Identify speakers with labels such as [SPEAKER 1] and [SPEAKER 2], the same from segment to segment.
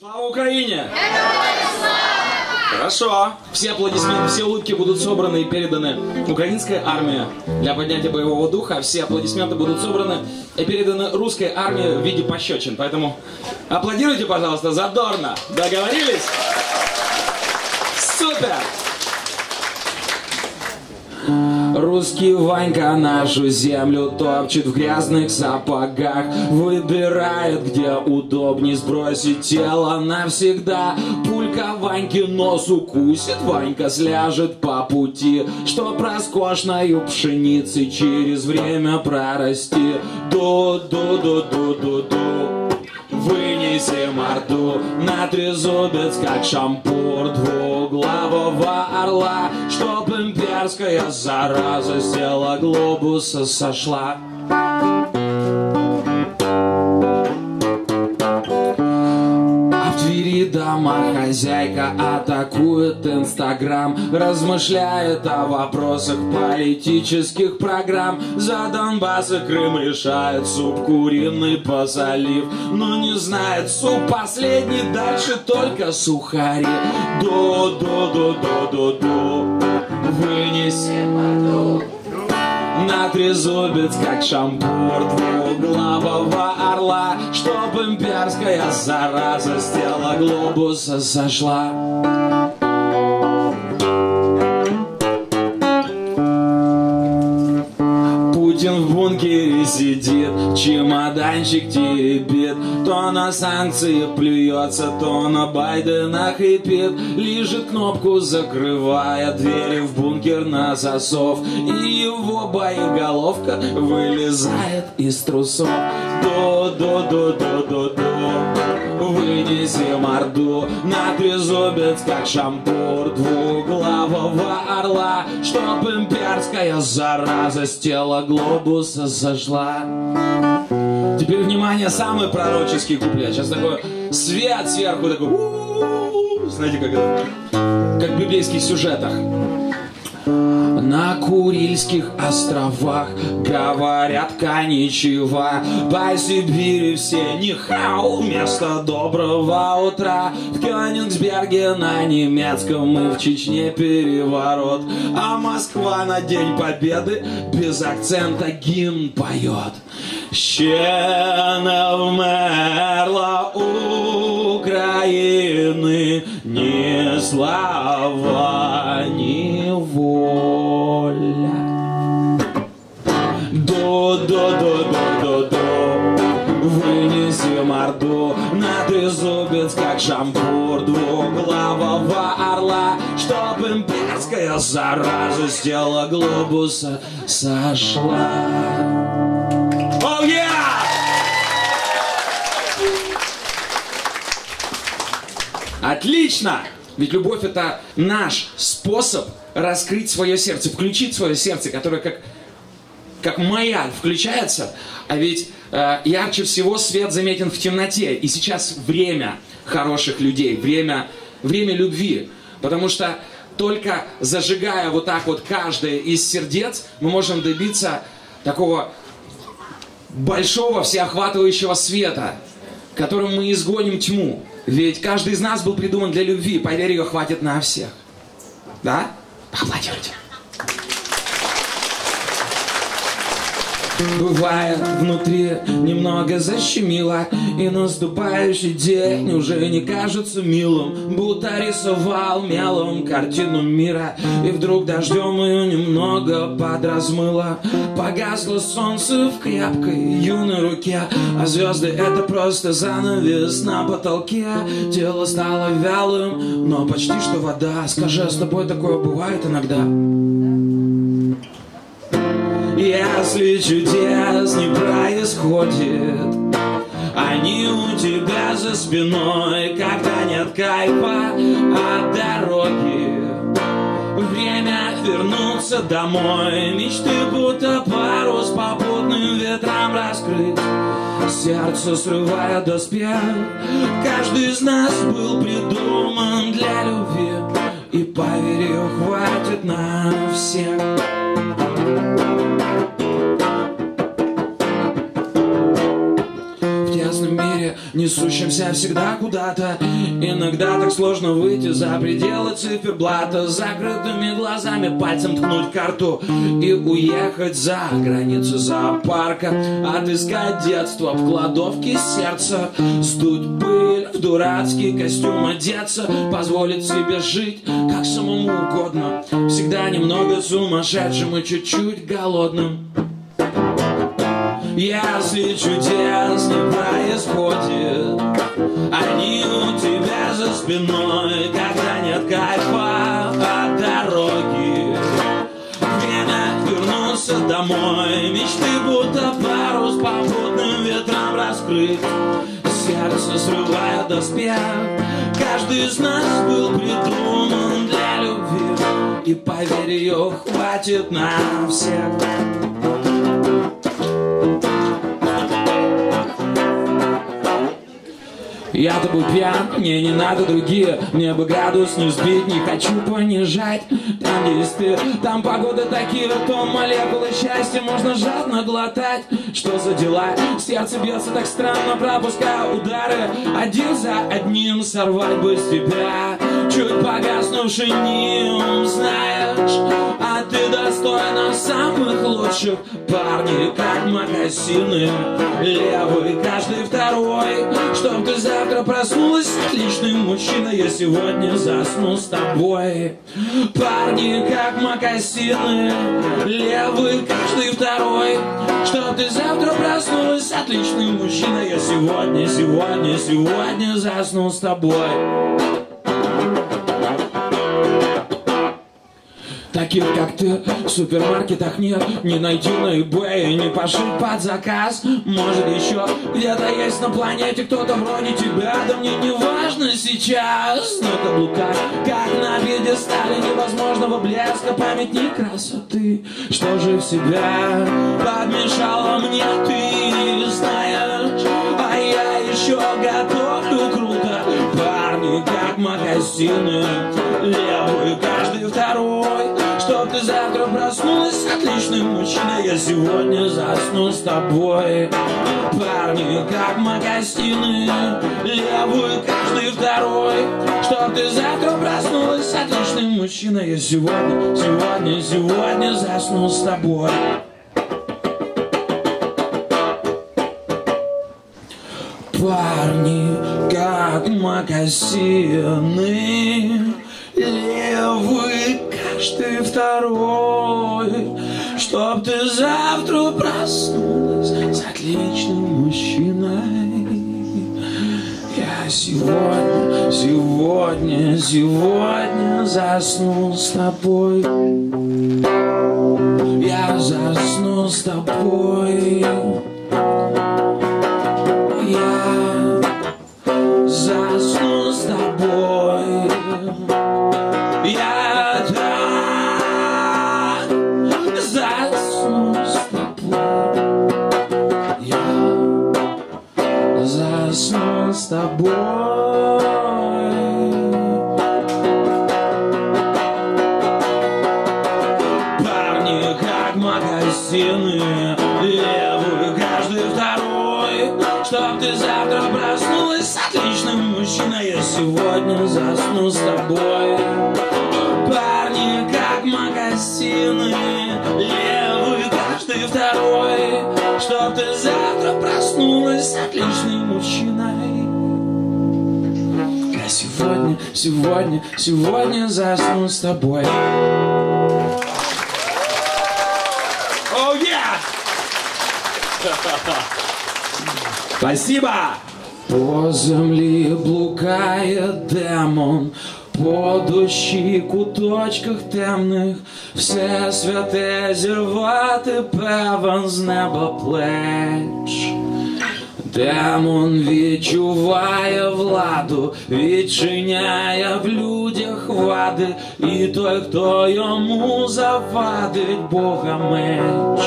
[SPEAKER 1] Слава Украине! Хорошо. Все аплодисменты, все улыбки будут собраны и переданы украинской армии для поднятия боевого духа. Все аплодисменты будут собраны и переданы русской армии в виде пощечин. Поэтому аплодируйте, пожалуйста, задорно. Договорились? Супер! Русский Ванька нашу землю топчет в грязных сапогах Выбирает, где удобней сбросить тело навсегда. Пулька Ваньки нос укусит, Ванька сляжет по пути Чтоб роскошною пшеницы через время прорасти. Ду-ду-ду-ду-ду-ду. Вынеси морду на трезубец, как шампур двуглавого орла, имперская зараза с тела глобуса сошла. А в Твери дома хозяйка атакует Инстаграм Размышляет о вопросах политических программ. За Донбасс и Крым решает суп куриный посолив Но не знает суп последний, дальше только сухари. Ду-ду-ду-ду-ду-ду Вынеси на трезубец, как шампур двуглавого орла, Чтоб имперская зараза с тела глобуса сошла. Сидит, чемоданчик теребит, То на санкции плюется, то на Байдена хрипит, Лежит кнопку, закрывая двери в бункер на засов, И его боеголовка вылезает из трусов. До-до-до-до-до-до. Вынеси морду на трезубец, как шампур двуглавого орла, Чтоб имперская зараза с тела глобуса сошла. Теперь, внимание, самый пророческий куплет. Сейчас такой свет сверху, такой... Знаете, как это? Как в библейских сюжетах. На Курильских островах говорят коничева По Сибири все нихау вместо доброго утра. В Кёнигсберге на немецком и в Чечне переворот. А Москва на День Победы без акцента гимн поет. Ще не вмерла України ні слава, Вынеси морду на трезубец, как шампур двуглавого орла, Чтоб имперская зараза с тела глобуса сошла. Oh yeah! Отлично! Ведь любовь это наш способ раскрыть свое сердце, включить свое сердце, которое как, как маяк включается. А ведь ярче всего свет заметен в темноте. И сейчас время хороших людей, время, время любви. Потому что только зажигая вот так вот каждое из сердец, мы можем добиться такого большого всеохватывающего света, которым мы изгоним тьму. Ведь каждый из нас был придуман для любви. Поверь, ее хватит на всех. Да? Аплодируйте. Бывает внутри немного защемило И наступающий день уже не кажется милым Будто рисовал мелом картину мира. И вдруг дождем ее немного подразмыло. Погасло солнце в крепкой юной руке А звезды это просто занавес на потолке. Тело стало вялым, но почти что вода. Скажи, а с тобой такое бывает иногда? Если чудес не происходит Они у тебя за спиной Когда нет кайфа от дороги. Время вернуться домой Мечты будто парус попутным ветрам раскрыть. Сердце срывая доспех Каждый из нас был придуман для любви. И поверь, ее хватит на всех Нельзя всегда куда-то. Иногда так сложно выйти за пределы циферблата закрытыми глазами пальцем ткнуть карту И уехать за границу зоопарка Отыскать детство в кладовке сердца Сдуть пыль в дурацкий костюм одеться Позволить себе жить как самому угодно. Всегда немного сумасшедшим и чуть-чуть голодным если чудес не происходит Они у тебя за спиной Когда нет кайфа от дороги. Время вернуться домой Мечты будто парус попутным ветром раскрыть. Сердце срывает доспех Каждый из нас был придуман для любви. И поверь, ее хватит на всех Я тобой пьян, мне не надо другие. Мне бы градус не сбить, не хочу понижать. Там, где есть ты, там погода такие То молекулы счастья можно жадно глотать. Что за дела? Сердце бьется так странно Пропуская удары. Один за одним сорвать бы с тебя. Чуть погаснувший ним, знаешь ты достойна самых лучших. Парни, как магазины Левый, каждый второй. Чтоб ты завтра проснулась отличным мужчина Я сегодня засну с тобой. Парни, как макасины Левый, каждый второй. Чтоб ты завтра проснулась отличным мужчина Я сегодня, сегодня, сегодня засну с тобой Таких, как ты, в супермаркетах нет. Не найти на eBay, не пошить под заказ. Может еще где-то есть на планете кто-то вроде тебя. Да мне не важно сейчас На каблуках, как на пьедестале невозможного блеска. Памятник красоты, что же в себя подмешала мне ты Знаешь, а я еще готовлю круто. Парни, как магазины Левый, каждый второй проснулась отличным мужчиной. Я сегодня засну с тобой. Парни, как магазины Левый, каждый второй. Чтоб ты завтра проснулась отличным мужчиной? Я сегодня, сегодня, сегодня засну с тобой. Парни, как магазины Левый, каждый второй Чтоб ты завтра проснулась с отличным мужчиной. Я сегодня, сегодня, сегодня засну с тобой. Я засну с тобой магазины Левый, каждый второй. Чтоб ты завтра проснулась с отличным мужчиной Я сегодня засну с тобой. Парни, как магазины Левый, каждый второй. Чтоб ты завтра проснулась с отличным мужчиной. Я сегодня, сегодня, сегодня засну с тобой
[SPEAKER 2] Спасибо!
[SPEAKER 1] По землі блукає демон, по душі куточках темних, все святе зірвати певен з неба плеч. Демон відчуває владу, відчиняє в людях вади, і той, хто йому завадить Бога меч.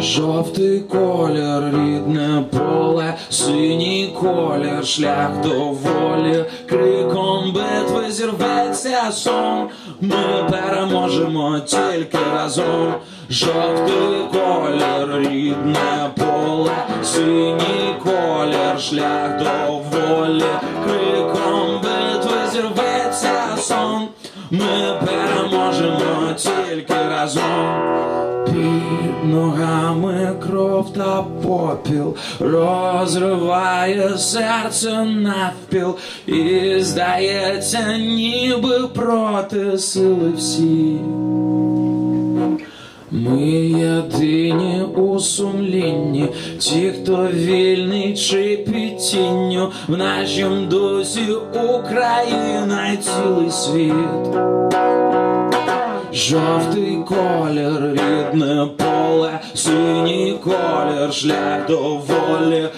[SPEAKER 1] Жовтий колір, рідне поле, синій колір, шлях до волі, криком битви зірветься сон. Ми переможемо тільки разом. Жовтий колір, рідне поле. синій колір, шлях до волі, криком битви зірветься сон. Ми переможемо тільки разом. Під ногами кров та попіл розриває серце навпіл, і здається, ніби проти сили всі. Ми єдині у сумлінні, ті, хто вільний чи під в нашім дусі Україна і цілий світ. Жовтий колір, рідне поле, синій колір, шлях до волі,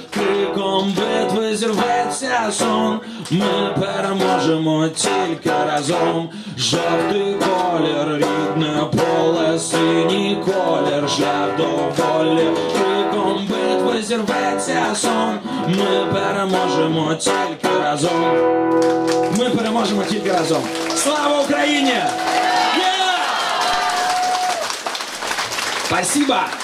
[SPEAKER 1] криком битви зірветься сон. Ми переможемо тільки разом. Жовтий колір, рідне поле, синій колір, шлях до волі, криком битви зірветься сон. Ми переможемо тільки разом. Ми переможемо тільки разом. Слава Україні! Yeah! Спасибо!